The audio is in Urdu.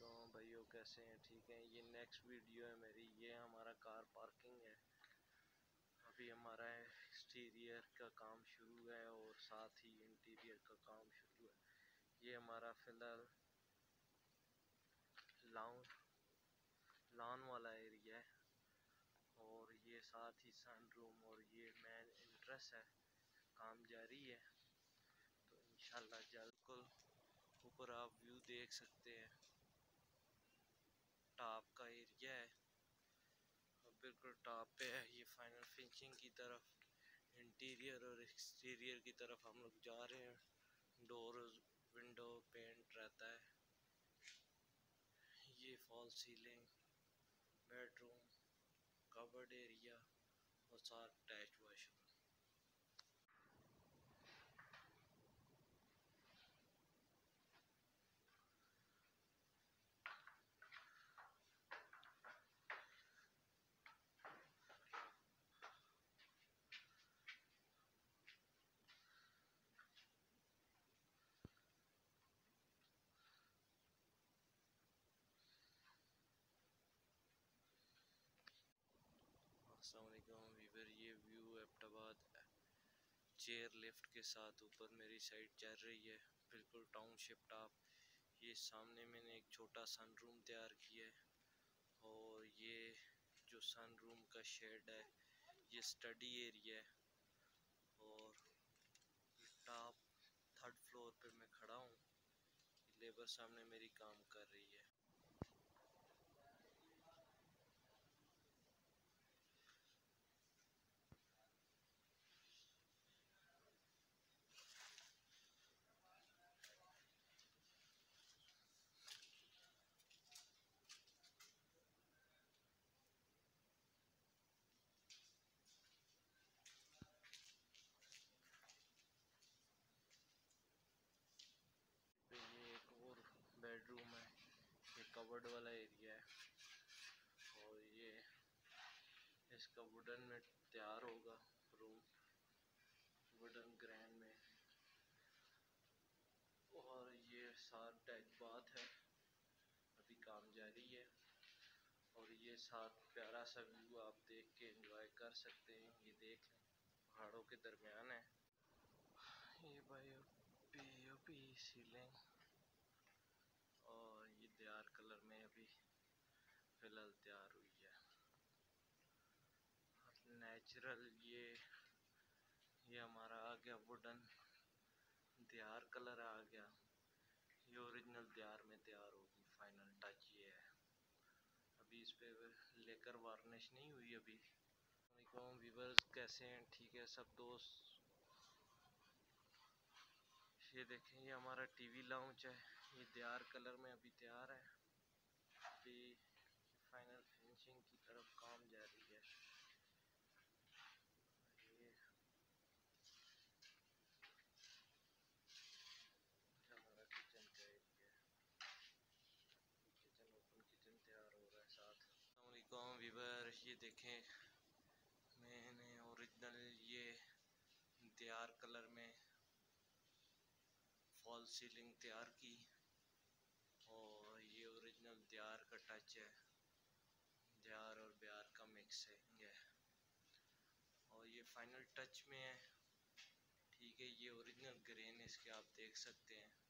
علیکم بھائیو کیسے ہیں؟ ٹھیک ہیں۔ یہ نیکسٹ ویڈیو ہے میری، یہ ہمارا کار پارکنگ ہے۔ ابھی ہمارا ایکسٹیریئر کا کام شروع ہے اور ساتھ ہی انٹیریئر کا کام شروع ہے۔ یہ ہمارا فی الحال لان لان والا ایریا ہے۔ اور یہ ساتھ ہی سن روم اور یہ مین انٹرس ہے۔ کام جاری ہے۔ تو انشاءاللہ جلد کل اوپر آپ ویو دیکھ سکتے ہیں۔ ٹاپ کا ایریا ہے۔ بالکل ٹاپ پہ ہے یہ فائنل فنشنگ کی طرف۔ انٹیریئر اور ایکسٹیریئر کی طرف ہم لوگ جا رہے ہیں۔ ڈورز، ونڈو، پینٹ رہتا ہے۔ یہ false ceiling, bed room covered area اور ساتھ اٹیچ واش روم السلام علیکم ویور یہ view Abbottabad chair lift کے ساتھ اوپر میری سائڈ چل رہی ہے، بالکل ٹاؤن شپ ٹاپ یہ سامنے میں نے ایک چھوٹا سن روم تیار کیا ہے اور یہ جو سن روم کا شیڈ ہے، یہ سٹڈی ایریا ہے۔ اور ٹاپ تھرڈ فلور پہ میں کھڑا ہوں۔ لیبر سامنے میری کام کر رہی ہے بیڈ روم ہے یہ والا ایریا ہے۔ اور یہ اس کا ووڈن میں تیار ہوگا روم ووڈن گرین میں۔ اور یہ ساتھ ٹیچ بات ہے۔ ابھی کام جاری ہے۔ اور یہ ساتھ پیارا سا ویو آپ دیکھ کے انجوائے کر سکتے ہیں۔ یہ دیکھ لیں۔ پہاڑوں کے درمیان ہے۔ یہ بھائی پی او پی سیلنگ اور یہ دیار کلر میں ابھی فی الحال تیار ہوئی ہے۔ نیچرل یہ یہ ہمارا آ گیا ووڈن۔ دیار کلر آ گیا۔ یہ اوریجنل دیار میں تیار ہوگی، فائنل ٹچ یہ ہے۔ ابھی اس پہ لے کر وارنش نہیں ہوئی ابھی۔ علیکم ویورز، کیسے ہیں؟ ٹھیک ہے، سب دوست۔ یہ دیکھیں، یہ ہمارا ٹی وی لاؤنچ ہے۔ یہ دیار کلر میں ابھی تیار ہے۔ فائنل کی طرف کام جاری ہے۔ ہمارا کچن کا ایریا کچن اوپن کچن تیار ہو رہا ہے ساتھ۔ السلام علیکم ویور یہ دیکھیں۔ میں نے اوریجنل یہ دیار کلر میں فال سیلنگ تیار کی اور یہ اوریجنل دیار کا ٹچ ہے دیار اور بیار ہے اور یہ فائنل ٹچ میں ہے۔ ٹھیک ہے، یہ اوریجنل گرین اس کے آپ دیکھ سکتے ہیں۔